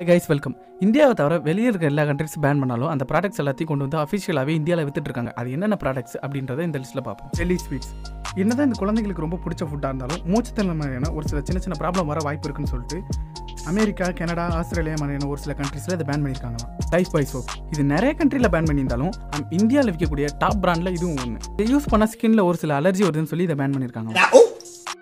Guys welcome இந்தியாவை தவிர வெளியே இருக்க எல்லா கண்ட்ரிஸ் பேன் பண்ணாலும் அந்த ப்ராடக்ட்ஸ் எல்லாத்தையும் கொண்டு வந்து அஃபிஷியலாகவே இந்தியாவில் வித்துட்டு இருக்காங்க. அது என்னென்ன ப்ராடக்ட்ஸ் அப்படின்றத இந்த லிஸ்ட்டில் பார்ப்போம். டெல்லி ஸ்வீட்ஸ் என்னதான் இந்த குழந்தைங்களுக்கு ரொம்ப பிடிச்ச ஃபுட்டாக இருந்தாலும் மூச்சுத்திறன் மாதிரியான ஒரு சில சின்ன சின்ன ப்ராப்ளம் வர வாய்ப்பு இருக்குன்னு சொல்லிட்டு அமெரிக்கா கனடா ஆஸ்திரேலியா மாதிரியான ஒரு சில கண்ட்ரீஸில் இதை பேன் பண்ணியிருக்காங்களாம். லைஃப் பாய் சோப் இது நிறைய கண்ட்ரியில் பேன் பண்ணியிருந்தாலும் இந்தியாவில் விற்கக்கூடிய டாப் பிராண்டில் இதுவும் ஒன்று இதை யூஸ் பண்ணால் ஸ்கின்ல ஒரு சில அலர்ஜி வருதுன்னு சொல்லி இதை பேன் பண்ணியிருக்காங்க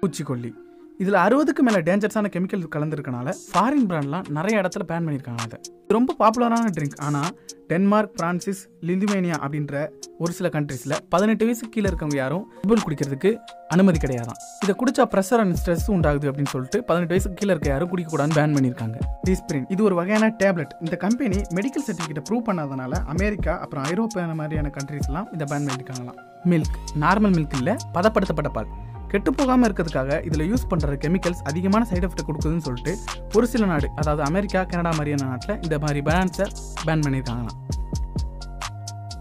பூச்சிக்கொல்லி. இதில் அறுபதுக்கு மேலே டேஞ்சர்ஸான கெமிக்கல் கலந்துருக்கனால ஃபாரின் பிராண்ட்லாம் நிறைய இடத்துல பேன் பண்ணியிருக்காங்க அதை. இது ரொம்ப பாப்புலரான ட்ரிங்க் ஆனால் டென்மார்க் பிரான்சிஸ் லிதுவேனியா அப்படின்ற ஒரு சில கண்ட்ரீஸில் பதினெட்டு வயசு கீழே இருக்கவங்க யாரும் ஃபுட்பால் குடிக்கிறதுக்கு அனுமதி கிடையாதான். இதை குடிச்சா ப்ரெஷர் அண்ட் ஸ்ட்ரெஸ் உண்டாகுது அப்படின்னு சொல்லிட்டு பதினெட்டு வயசுக்கு கீழே இருக்க யாரும் குடிக்கக்கூடாதுன்னு பேன் பண்ணியிருக்காங்க. டிஸ்பிரின் இது ஒரு வகையான டேப்லெட் இந்த கம்பெனி மெடிக்கல் சர்டிஃபிகேட் ப்ரூவ் பண்ணாதனால அமெரிக்கா அப்புறம் ஐரோப்பிய மாதிரியான கண்ட்ரீஸ்லாம் இதை பேன் பண்ணியிருக்காங்களாம். மில்க் நார்மல் மில்க் இல்லை பதப்படுத்தப்பட்ட பால். கெட்டு போகாமல் இருக்கிறதுக்காக இதில் யூஸ் பண்ணுற கெமிக்கல்ஸ் அதிகமான சைடு எஃபெக்ட் கொடுக்குதுன்னு சொல்லிட்டு ஒரு சில நாடு அதாவது அமெரிக்கா கனடா மாதிரியான நாட்டில் இந்த மாதிரி பிராண்ட்ஸை பேன் பண்ணியிருக்காங்களாம்.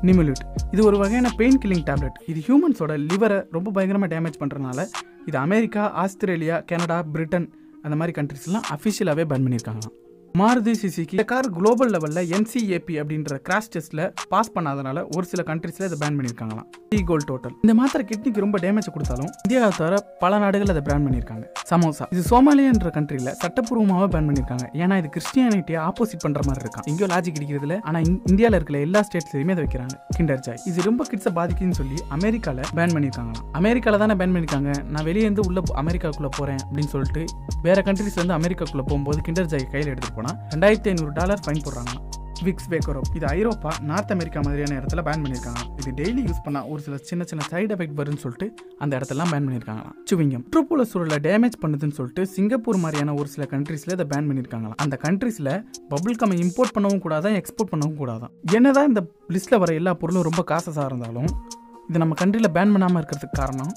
நிமிலுட். இது ஒரு வகையான பெயின் கில்லிங் டேப்லெட் இது ஹியூமன்ஸோட லிவரை ரொம்ப பயங்கரமாக டேமேஜ் பண்ணுறதுனால இது அமெரிக்கா ஆஸ்திரேலியா கனடா பிரிட்டன் அந்த மாதிரி கண்ட்ரிஸ்லாம் அஃபிஷியலாகவே பேன் பண்ணியிருக்காங்களாம். மாருதி சிசிக்கு இந்த கார் குளோபல் லெவலில் என்சிஏபி அப்படின்ற கிராஷ் டெஸ்ட்டில் பாஸ் பண்ணாதனால ஒரு சில கண்ட்ரீஸில் இதை பேன் பண்ணியிருக்காங்களாம். டி கோல் டோட்டல் இந்த மாத்திரை கிட்னிக்கு ரொம்ப டேமேஜ் கொடுத்தாலும் இந்தியாவை தவிர பல நாடுகள் அதை பேன் பண்ணியிருக்காங்க. சமோசா. இது சோமாலியான்ற கண்ட்ரியில் சட்டப்பூர்வமாக பேன் பண்ணியிருக்காங்க ஏன்னா இது கிறிஸ்டியானிட்டியை ஆப்போசிட் பண்ணுற மாதிரி இருக்கும் எங்கேயோ லாஜிக் கிடைக்கிறதுல ஆனால் இந்தியாவில் இருக்கிற எல்லா ஸ்டேட்ஸ்லையுமே அதை வைக்கிறாங்க. Kinder Joy. இது ரொம்ப கிட்ஸை பாதிக்குதுன்னு சொல்லி அமெரிக்காவில் பேன் பண்ணியிருக்காங்க அமெரிக்காவில் தானே பேன் பண்ணியிருக்காங்க நான் வெளியே இருந்து உள்ள அமெரிக்காக்குள்ளே போகிறேன் அப்படின்னு சொல்லிட்டு வேற கண்ட்ரீஸ்லேருந்து அமெரிக்காக்குள்ளே போகும்போது கிண்டர் ஜாய் கையில் எடுத்துகிட்டு போனால் ரெண்டாயிரத்தி ஐநூறு டாலர் ஃபைன் போடுறாங்க விக்ஸ் வேக்கரோப் இது ஐரோப்பா நார்த் அமெரிக்கா மாதிரியான இடத்துல பேன் பண்ணியிருக்காங்க. இது டெய்லி யூஸ் பண்ணால் ஒரு சில சின்ன சின்ன சைடு எஃபெக்ட் வரும்னு சொல்லிட்டு அந்த இடத்தெல்லாம் பேன் பண்ணியிருக்காங்களாம். சுவிங்கம் சுற்றுப்புற சூழலை டேமேஜ் பண்ணுதுன்னு சொல்லிட்டு சிங்கப்பூர் மாதிரியான ஒரு சில கண்ட்ரீஸில் இதை பேன் பண்ணியிருக்காங்களாம். அந்த கண்ட்ரீஸில் பபுள் கம் இம்போர்ட் பண்ணவும் கூடாதான் எக்ஸ்போர்ட் பண்ணவும் கூடாதான். என்னதான் இந்த லிஸ்ட்டில் வர எல்லா பொருளும் ரொம்ப காசஸாக இருந்தாலும் இது நம்ம கண்ட்ரியில் பேன் பண்ணாமல் இருக்கிறதுக்கு காரணம்